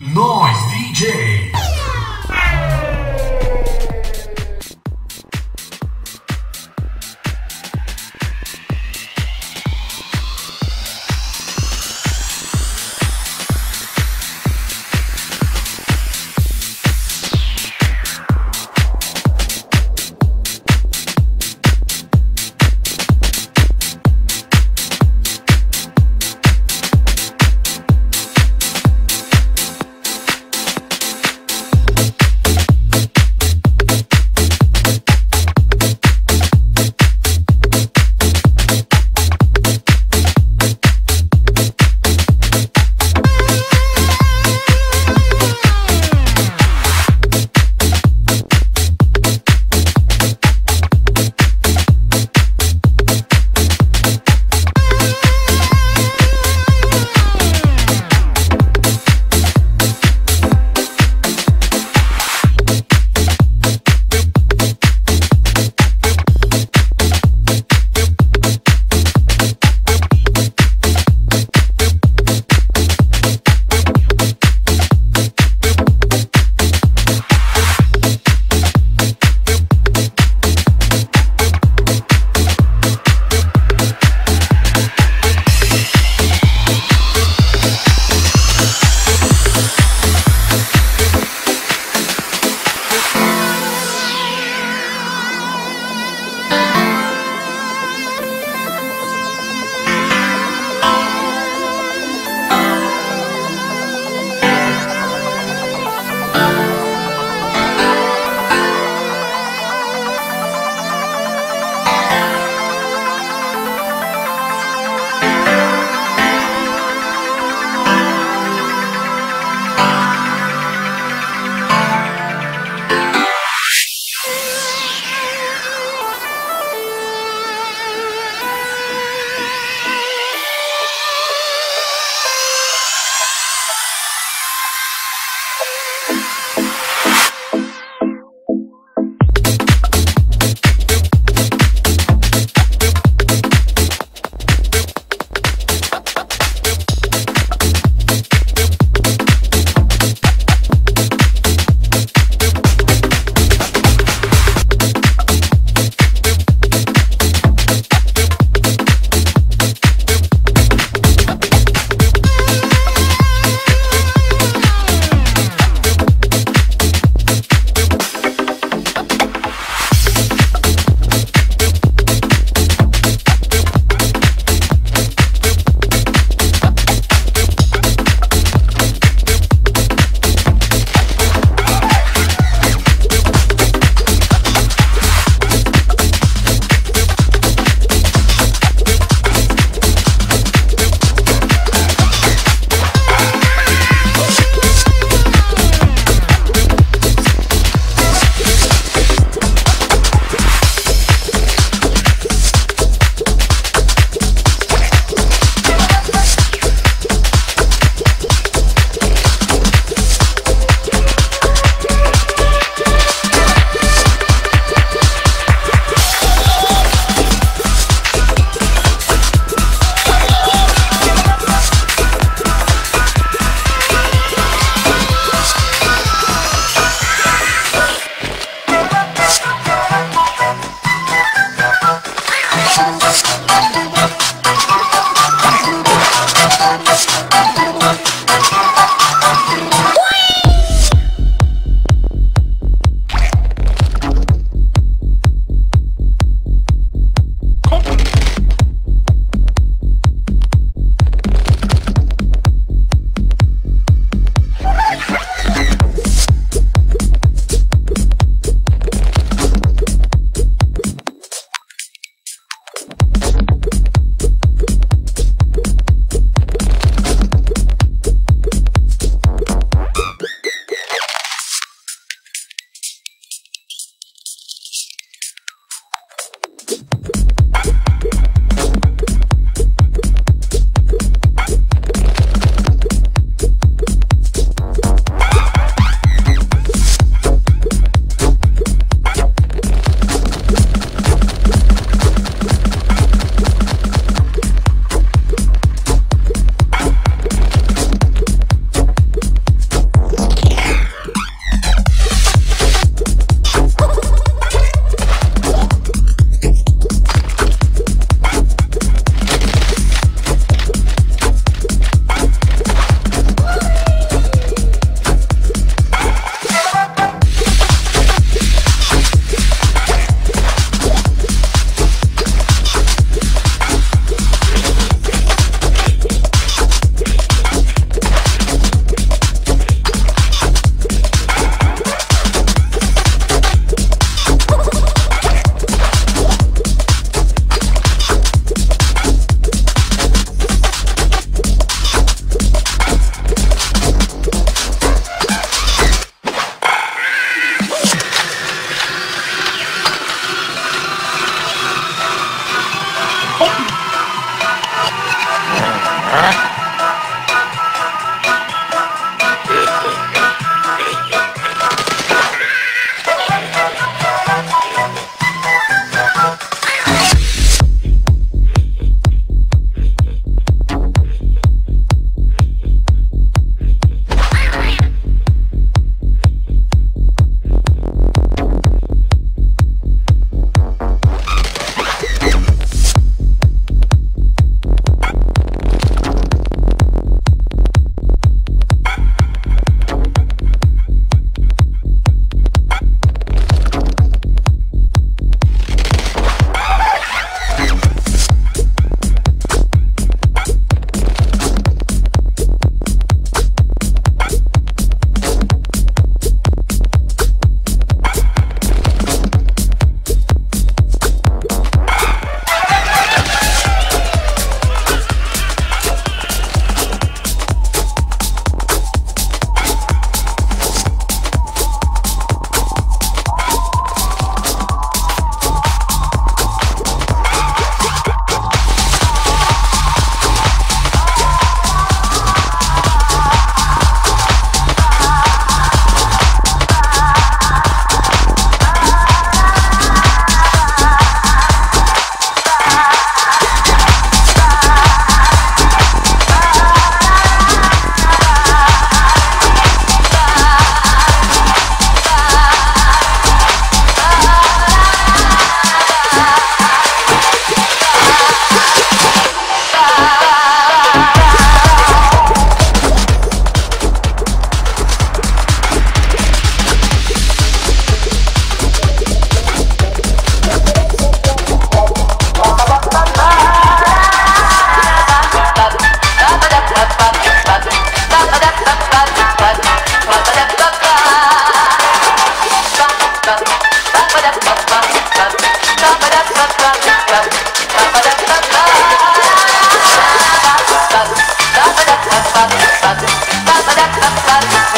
Nós DJ.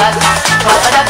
What? but,